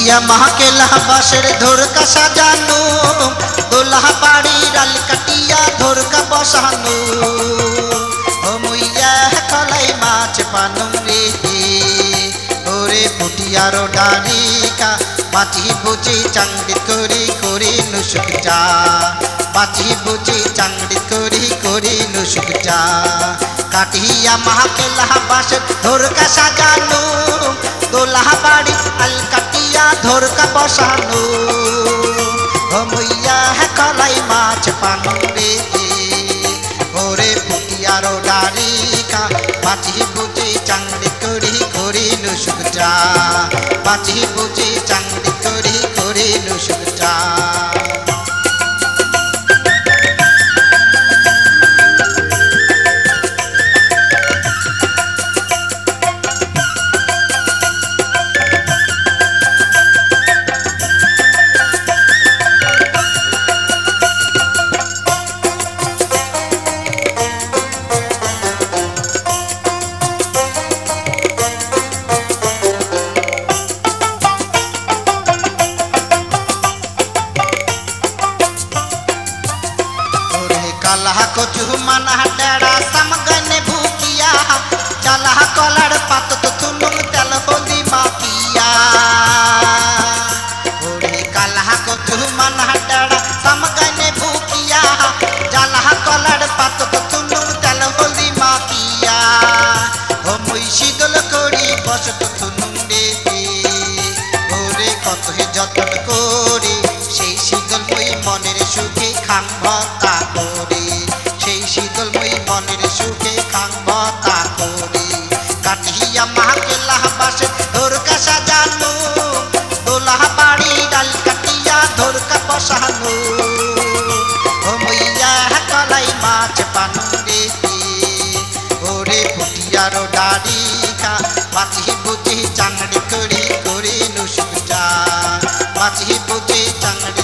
কাটিয়া মাকেলা বাসের ধরকা সাজানো দোলা বাড়ির আল কাটিয়া ধরকা বসানো। ও মুইয়া, কলাই মাছ পানুম রে ওরে পুটিয়ার ডারিকা বাঁচি বুঝি চাংড়ি করি করি নুসুক যা বাঁচি বুঝি চাংড়ি করি করি নুসুক যা কাটিয়া মাকেলা বাসের ধরকা সাজানো বসানো হমইয়া কলাই মাছ পানু রে ওরে পুটিয়ার ডারিকা পাচি বুঝি চাংড়ি করি করি নুসুক পাচি বুঝি চাংড়ি করি করি নুসুক चला को झूमन डेरा समगन भूकिया। चला को लड़ पत तो तुलुम तल होली मातिया ओढ़े कला को झूमन डेरा খাং ভতা করি। কাটিয়া মাকে লাহবাসে ধরকা সাজানো দোলা বাড়ি ডাল কাটিয়া ধরকা বসানো ও মইয়া কলাই মাছ পানু রে ওরে ফুটিয়ার ডারিকা মাছি বুঝি চাংড়ি করি করি নুসুজা মাছি বুঝি চাংড়ি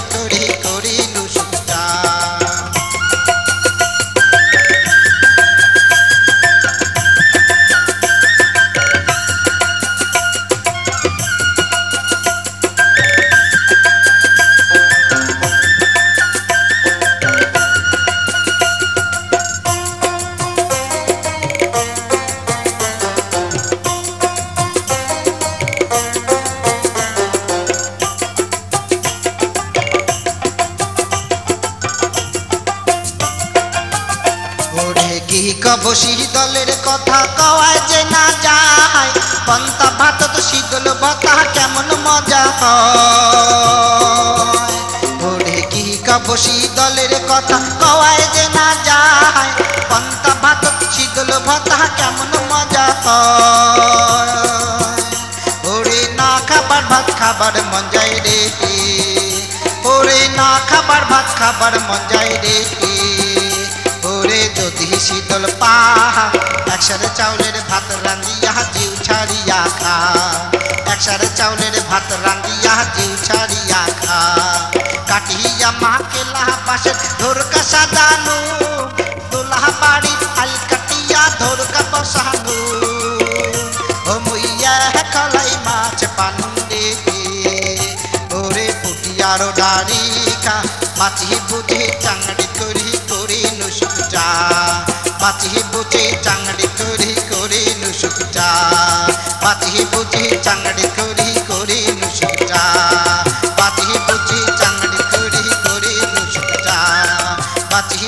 কবসি দলের কথা কওয়ায় যে না যায়। পন্তা ভাত তো শীতল বতা, কেমন মজা হয়। কি কবসি দলের কথা কওয়ায় যে না যায়। পন্তা ভাত তো শীতল ভাতা কেমন মজা হয়। না খাবার ভাত, খাবার মন যায় রে। ওরে না খাবার ভাত, খাবার মন যায় রে। একসারে চাউলের ভাত রান্দিয়া জিউ ছাড়িয়া খা। একসারে চাউলের ভাত রান্দিয়া জিউ ছাড়িয়া খা। কাটিয়া মাকে লাহা পাশে ধরকা সাজানো। দোলাহ বাড়ি আল কাটিয়া, ধরকা বসানো। ও মুইয়া কলাই মাছ পানু রে ওরে পুটিয়ার ডারিকা মাছি বুঝে বুঝি চাংড়ি করি করি নুসুক চা পাতি বুঝি চাংড়ি করি করি নুসুক চা পাতি বুঝি চাংড়ি করি করি নুসুক পাতি